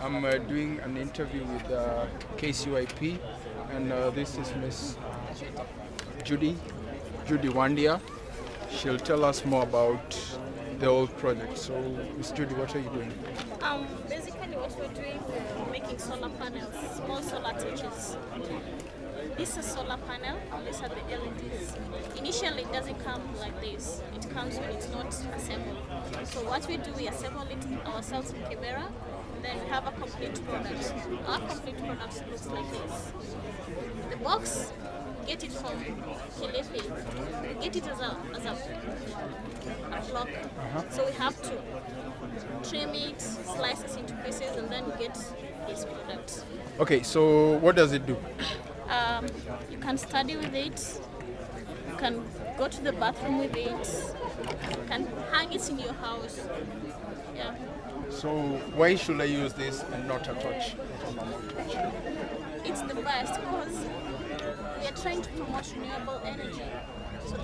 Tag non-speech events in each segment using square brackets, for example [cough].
I'm uh, doing an interview with uh, KCYP, and uh, this is Miss Judy, Judy Wandia. She'll tell us more about the whole project. So, Miss Judy, what are you doing? Um, basically what we're doing, we're making solar panels, small solar torches. This is solar panel, these are the LEDs. Initially it doesn't come like this, it comes when it's not assembled. So what we do, we assemble it ourselves in Kibera, then we have a complete product. Our complete product looks like this. The box, get it from Kilifi, get it as a, as a, a block. Uh-huh. So we have to trim it, slice it into pieces, and then get this product. Okay, so what does it do? You can study with it, you can go to the bathroom with it, you can hang it in your house. Yeah. So, why should I use this and not a torch? Not a normal torch? It's the best because we are trying to promote renewable energy.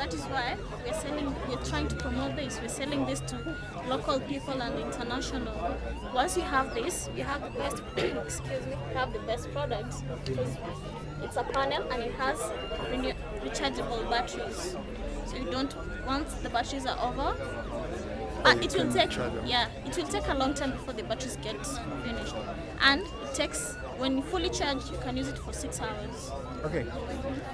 That is why we're selling, we're trying to promote this. We're selling this to local people and international. Once you have this, you have the best, [coughs] excuse me, you have the best products. because it's a panel and it has rechargeable batteries. So you don't, once the batteries are over, uh, it will take, yeah, it will take a long time before the batteries get finished. And it takes, when fully charged, you can use it for six hours. Okay,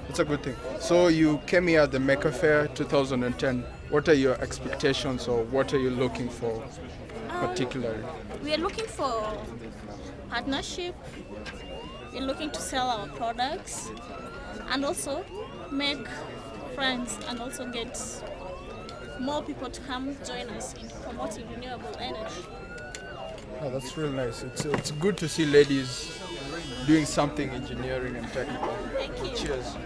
it's a good thing. So, you came here at the Maker Faire 2010. What are your expectations, or what are you looking for, um, particularly? We are looking for partnership. We're looking to sell our products and also make friends and also get more people to come join us in promoting renewable energy. Oh, that's real nice. It's, it's good to see ladies doing something engineering and technical. Thank you. Cheers.